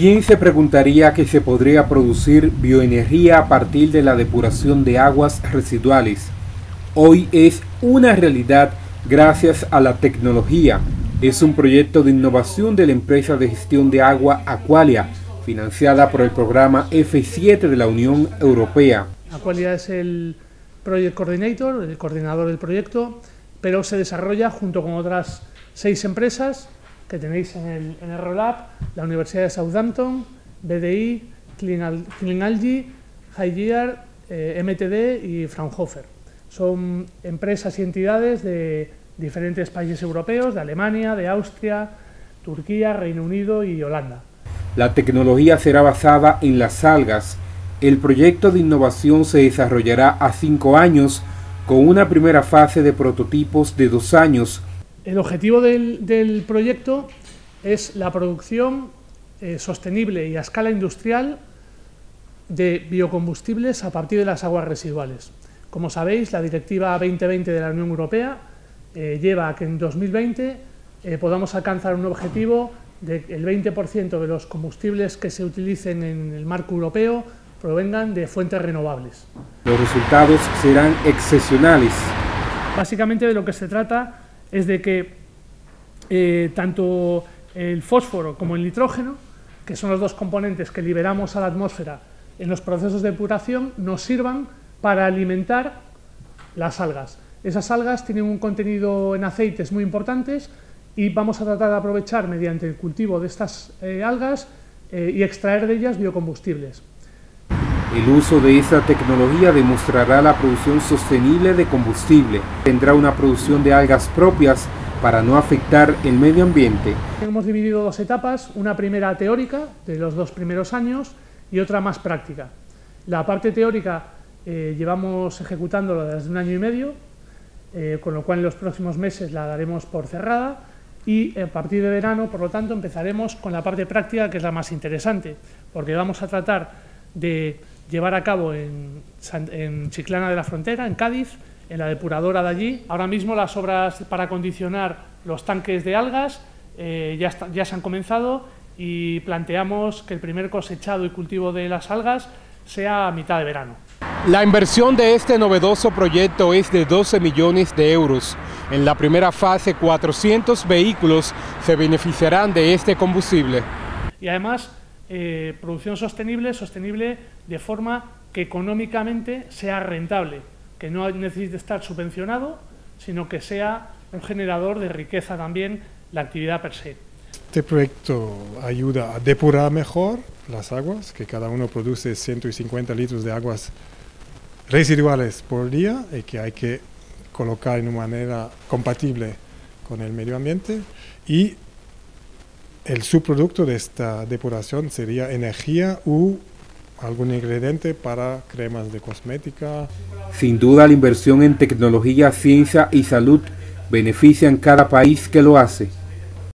¿Quién se preguntaría que se podría producir bioenergía a partir de la depuración de aguas residuales? Hoy es una realidad gracias a la tecnología. Es un proyecto de innovación de la empresa de gestión de agua Aqualia, financiada por el programa F7 de la Unión Europea. Aqualia es el Project Coordinator, el coordinador del proyecto, pero se desarrolla junto con otras seis empresas que tenéis en el, en el la Universidad de Southampton, BDI, Clean Algae, eh, MTD y Fraunhofer. Son empresas y entidades de diferentes países europeos, de Alemania, de Austria, Turquía, Reino Unido y Holanda. La tecnología será basada en las algas. El proyecto de innovación se desarrollará a cinco años con una primera fase de prototipos de dos años. El objetivo del, proyecto es la producción eh, sostenible y a escala industrial de biocombustibles a partir de las aguas residuales. Como sabéis, la Directiva 2020 de la Unión Europea eh, lleva a que en 2020 eh, podamos alcanzar un objetivo del 20% de los combustibles que se utilicen en el marco europeo provengan de fuentes renovables. Los resultados serán excepcionales. Básicamente de lo que se trata es de que eh, tanto el fósforo como el nitrógeno, que son los dos componentes que liberamos a la atmósfera en los procesos de depuración, nos sirvan para alimentar las algas. Esas algas tienen un contenido en aceites muy importantes y vamos a tratar de aprovechar mediante el cultivo de estas eh, algas eh, y extraer de ellas biocombustibles. El uso de esta tecnología demostrará la producción sostenible de combustible. Tendrá una producción de algas propias para no afectar el medio ambiente. Hemos dividido dos etapas, una primera teórica de los dos primeros años y otra más práctica. La parte teórica eh, llevamos ejecutándola desde un año y medio, eh, con lo cual en los próximos meses la daremos por cerrada y a partir de verano, por lo tanto, empezaremos con la parte práctica que es la más interesante, porque vamos a tratar de llevar a cabo en, Chiclana de la Frontera, en Cádiz, en la depuradora de allí. Ahora mismo las obras para acondicionar los tanques de algas eh, ya, ya se han comenzado y planteamos que el primer cosechado y cultivo de las algas sea a mitad de verano. La inversión de este novedoso proyecto es de 12 millones de euros. En la primera fase, 400 vehículos se beneficiarán de este combustible. Y además, eh, producción sostenible, sostenible de forma que económicamente sea rentable, que no necesite estar subvencionado, sino que sea un generador de riqueza también la actividad per se. Este proyecto ayuda a depurar mejor las aguas, que cada uno produce 150 litros de aguas residuales por día y que hay que colocar en una manera compatible con el medio ambiente y el subproducto de esta depuración sería energía u algún ingrediente para cremas de cosmética. Sin duda la inversión en tecnología, ciencia y salud beneficia en cada país que lo hace.